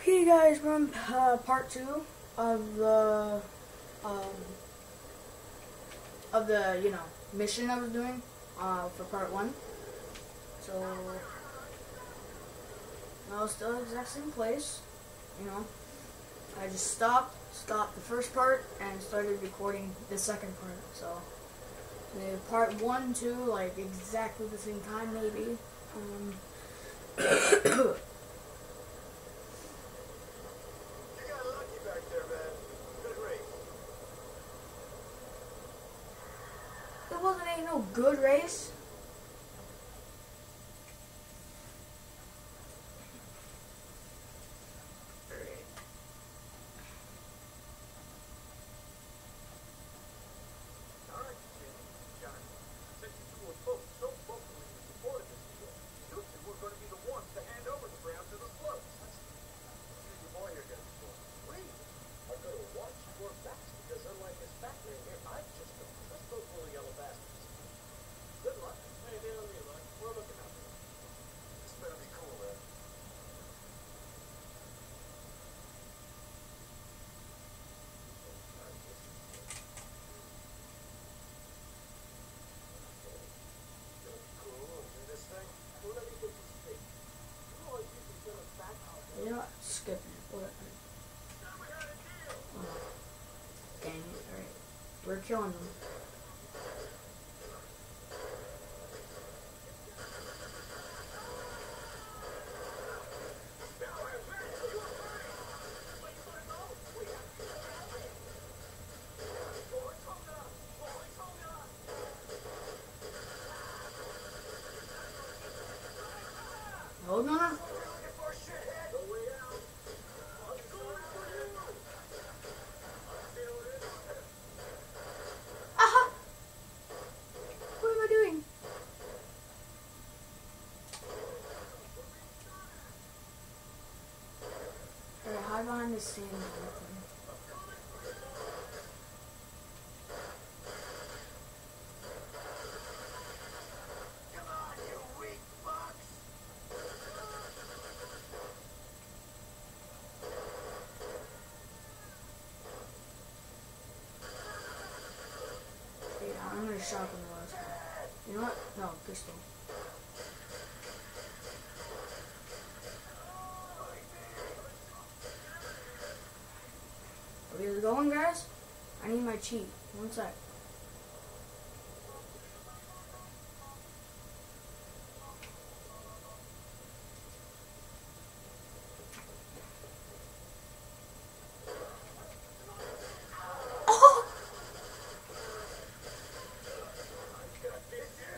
Okay, guys, we're on uh, part two of the um, of the you know mission I was doing uh, for part one. So now still the exact same place. You know, I just stopped, stopped the first part, and started recording the second part. So part one, two, like exactly the same time, maybe. Um, You got lucky back there, man. Good race. It wasn't good race. All right, Jimmy, John. Since you two were both so vocally in support of this deal, you two were going to be the ones to hand over the ground to the floats. You your boy here gets for free. Are going to watch your backs because unlike his fat man here, I just don't trust those little yellow bastards. Good luck. Hey, they don't need luck. We're looking out for you. This better be cool, man. Cool, do this thing. Well, let me get this straight. You always used to send us back out there. You know what? Skip it. What? Oh. Dang it. Alright. We're killing them. Hold on. Aha! What am I doing? Alright, hide behind the stand. Come on, you weak fucks! Yeah, I'm gonna sharpen the last one. You know what? No, pistol. Are we going, guys? I need my cheat. One sec. Oh!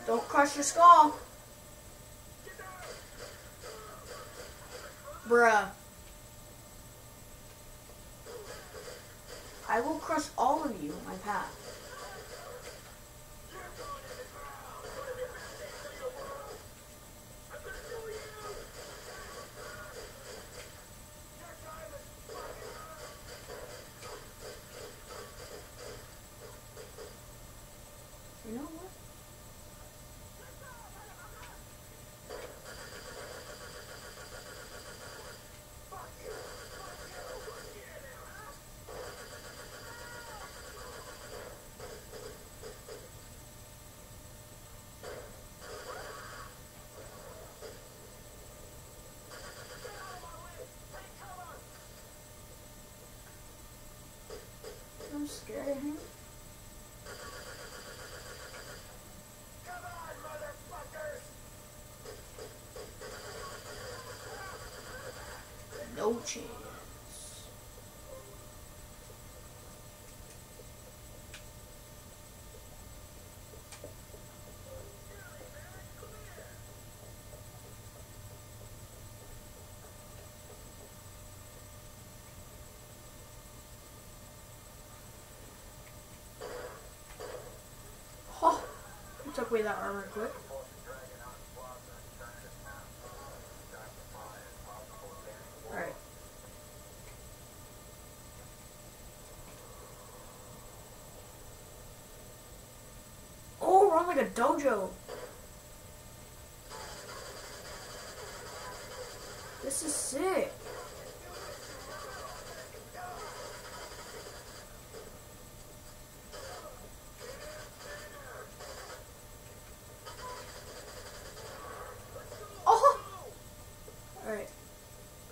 Don't crush your skull. I will crush all of you in my path. You know what? I'm scared of him. Come on, motherfuckers! No chance. Oh, took away that armor quick. dojo. This is sick. Uh-huh.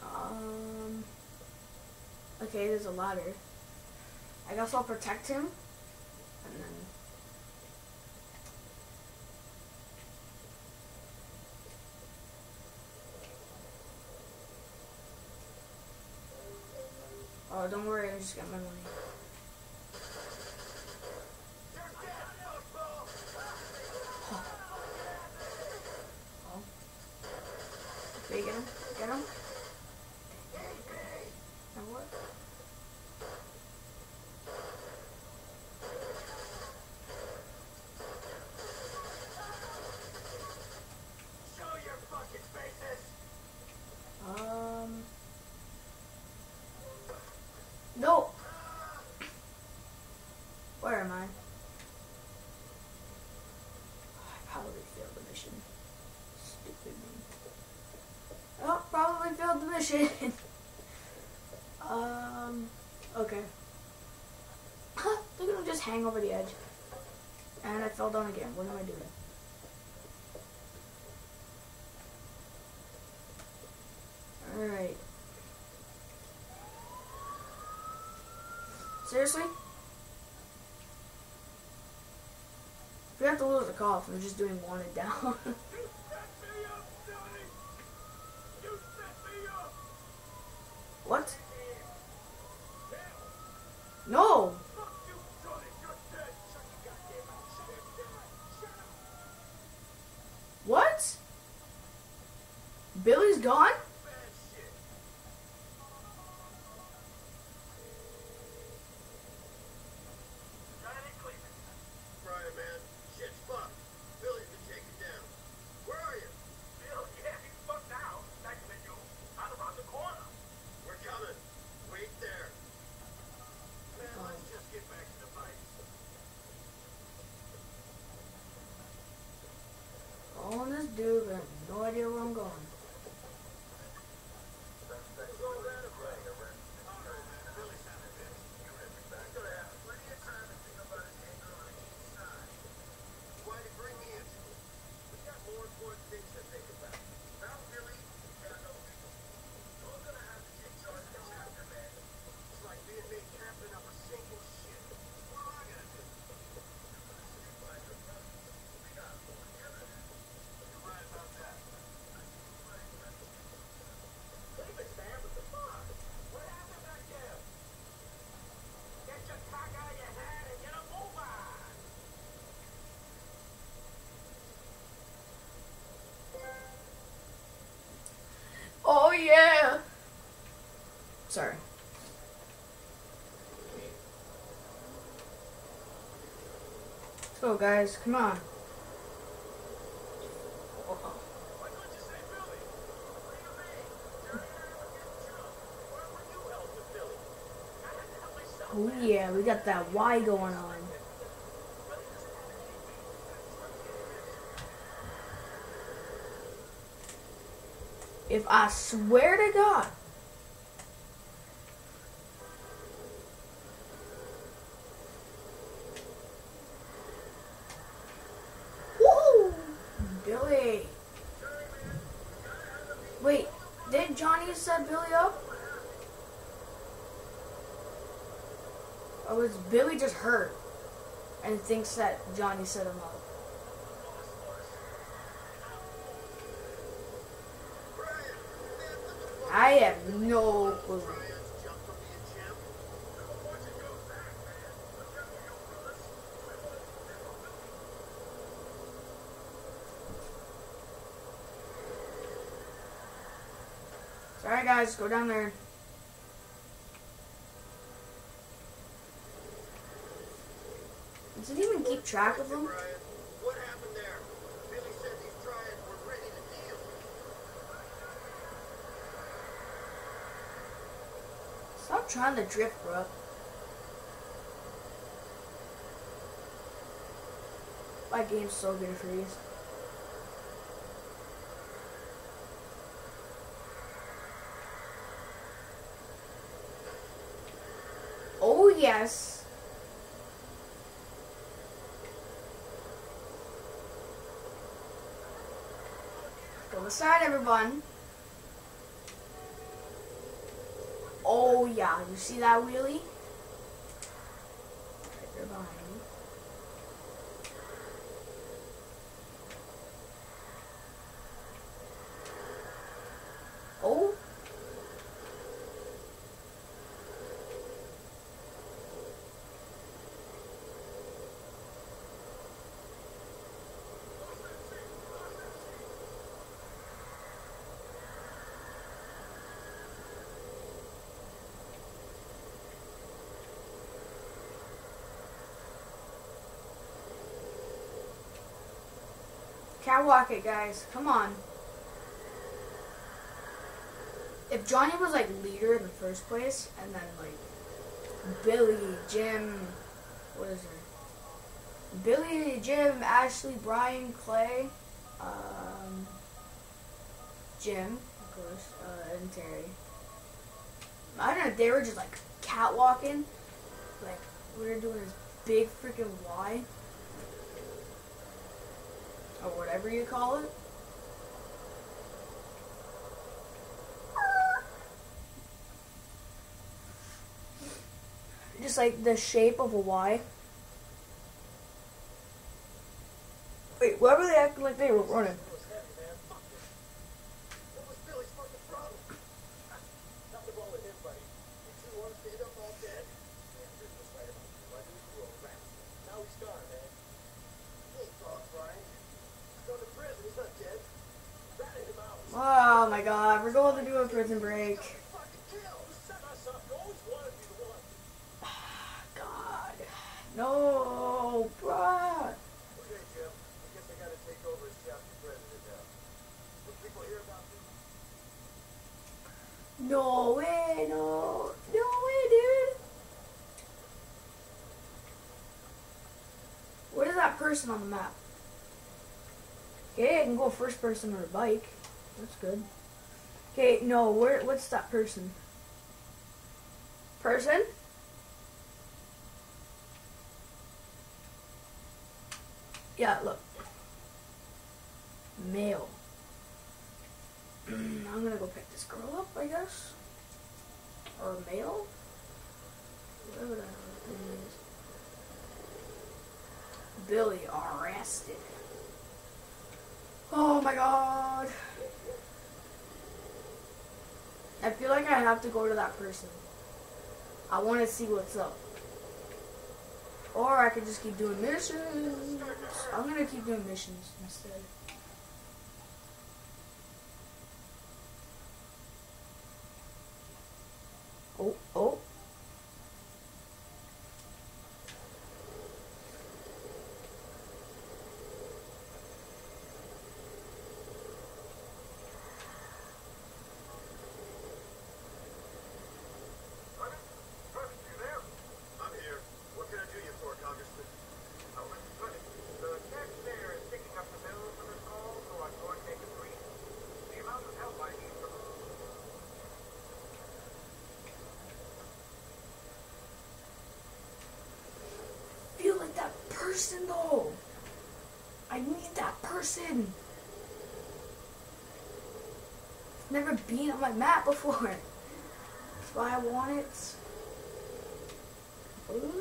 Um, okay, there's a ladder. I guess I'll protect him. And then don't worry, I just got my money. You're dead, football! Oh. Okay, get him. Get him. Now what? Show your fucking faces! Um. No. Where am I? I probably failed the mission. Stupid me. Oh, probably mission. um. Okay. Look at him just hang over the edge. And I fell down again. What am I doing? Alright. Seriously? If we have to lose the call, I'm just doing one and down. You set me up, Johnny! You set me up! What? Hell, No! fuck you, Johnny! You're dead! Shut your goddamn mouth! Shut it down! Shut up! What? Billy's gone? Bad shit! Johnny Cleveland. Brian, man. Shit's fucked. Billy's been taken down. Where are you? Bill, yeah, he's fucked now. Thanks to you. Out around the corner. We're coming. Wait there. Man, let's just get back to the fight. Following this dude, but I have no idea where I'm going. Get your cock out of your head and get a move on! Oh yeah! Sorry. Let's go, guys. Come on. Why don't you say Billy? What do you mean? Jerry and I were getting drunk. Why were you helping Billy? I had guys. Come on. Oh yeah, we got that Y going on. If I swear to God. Woo! Billy. Wait, did Johnny set Billy up? Or was Billy just hurt and thinks that Johnny set him up? I have no clue. Alright guys, go down there. Does it even keep track of them? Brian, what happened there? Billy said these triads were ready to deal. Stop trying to drift, bro. My game's so good for these. Oh yes. Go aside, everyone. Oh yeah, you see that wheelie? Right there behind me. Oh. Catwalk it, guys. Come on. If Johnny was like leader in the first place, and then like Billy, Jim, what is her? Billy, Jim, Ashley, Brian, Clay, um, Jim, of course, uh, and Terry. I don't know. They were just like catwalking, like we were doing this big freaking Y or whatever you call it. Just like the shape of a Y. Wait, why were they acting like they were running? It was heavy, man. Fuck it. What was Billy's fucking problem? Nothing wrong with him, buddy. You two want to stand up all dead? Man, Chris was right about you. I knew you were a rat. Now he's gone, man. He ain't gone, Brian. He's going to prison. He's not dead. Ratted him out. Oh my god, we're going to do a prison break. Fucking kill. You set us up. You always wanted to be the one. God. No, bruh. Okay, Jim. I guess I gotta take over as chapter president now. When people hear about me, No way, no. No way, dude. What is that person on the map? Okay, I can go first person or a bike. That's good. Okay, no, where what's that person? Person? Yeah, look. Male. I'm gonna go pick this girl up, I guess. Or male? Whatever the hell Billy arrested. Oh my god. I feel like I have to go to that person. I want to see what's up. Or I could just keep doing missions. I'm gonna keep doing missions instead. Oh, oh. Honey? Honey, you there? I'm here. What can I do you for, Congressman? Oh, honey, the taxpayer is picking up the bill for this call, so I'm going to make it brief. The amount of help I need from feel like that person though. I never been on my map before. That's why I want it. Ooh.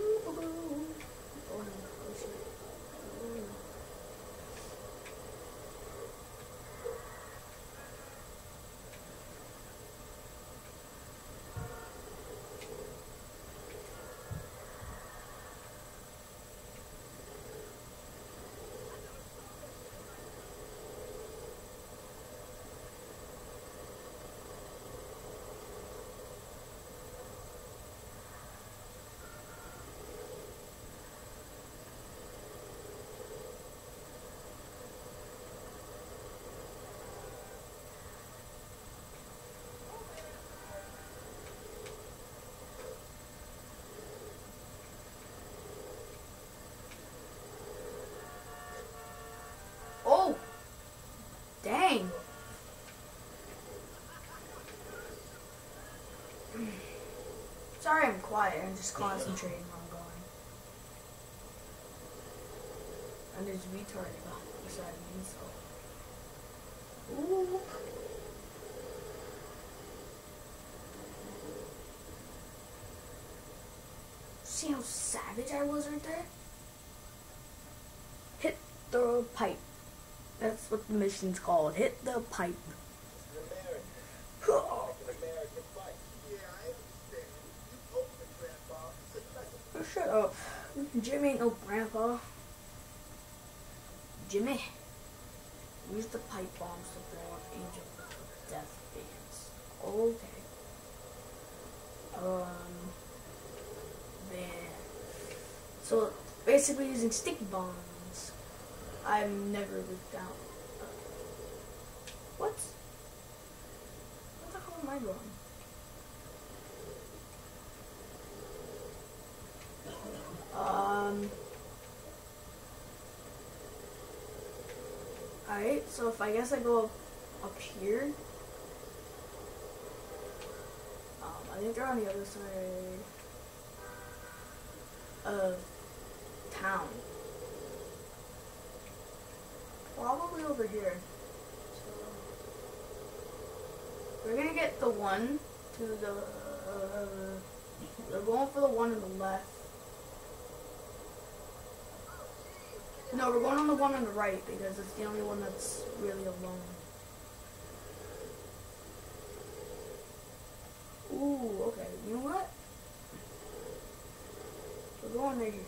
Sorry I'm quiet, I'm just concentrating on going. And there's retard beside me, so. Ooh. See how savage I was right there? Hit the pipe. That's what the mission's called. Hit the pipe. Oh. Jimmy ain't no grandpa. Jimmy. Use the pipe bombs to blow up Angel Death Bands. Okay. Um. Man. So, basically using sticky bombs. I've never looked out. What? What the hell am I going? Um. Alright, so if I guess I go up, here. Um, I think they're on the other side of town. Probably over here. So we're gonna get the one to the. Uh, we're going for the one on the left. No, we're going on the one on the right because it's the only one that's really alone. Ooh, okay. You know what? We're going right here.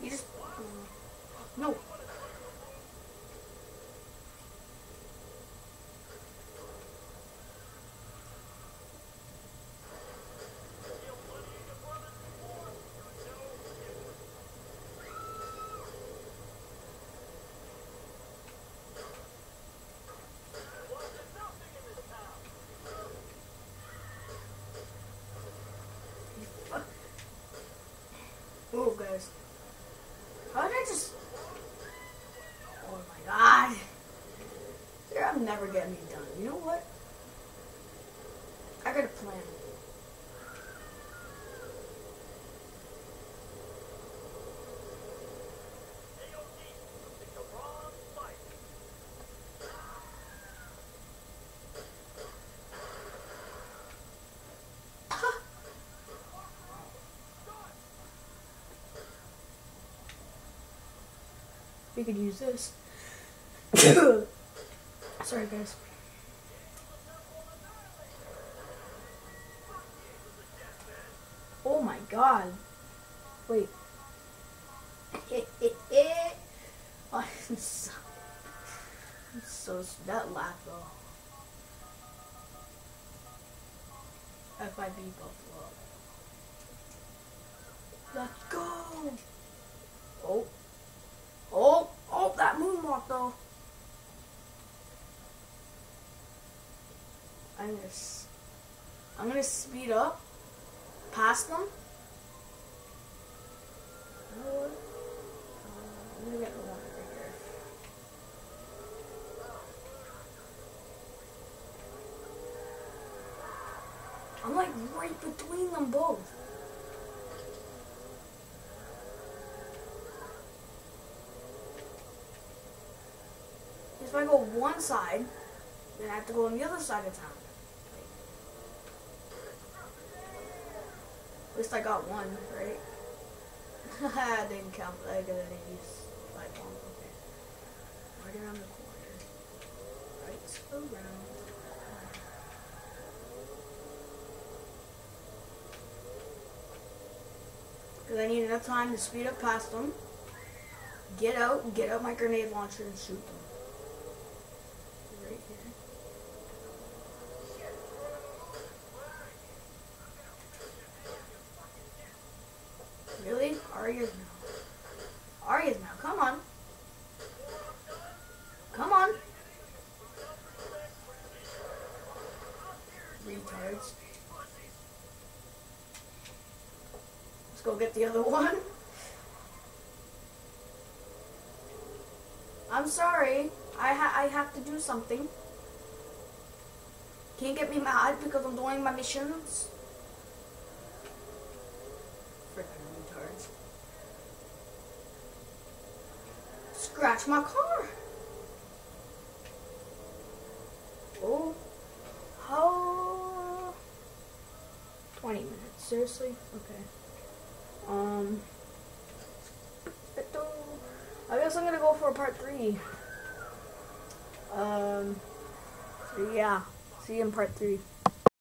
You just. No. Move, guys. How did I just? Oh my god! I'm never getting me done. You know what? I got a plan. It's the wrong fight. We could use this. Sorry, guys. Oh my god. Wait. oh, I'm so, I'm so that laugh though. FIB Buffalo. Let's go. Oh. Oh, oh, that moonwalk though. I'm gonna, I'm gonna speed up, past them. I'm like right between them both. If I go one side, then I have to go on the other side of town. At least I got one, right? I didn't count. I didn't use five bomb. Okay. Right around the corner. Right around. Because I need enough time to speed up past them, get out, get out my grenade launcher, and shoot them. Right here. Really? Arya's now. Arya's now. Come on. Come on. Retards. Let's go get the other one. I'm sorry. I ha I have to do something. Can't get me mad because I'm doing my missions. Scratch my car. Oh. How? 20 minutes. Seriously? Okay. Um. I guess I'm gonna go for part three. Um. So yeah. See you in part three.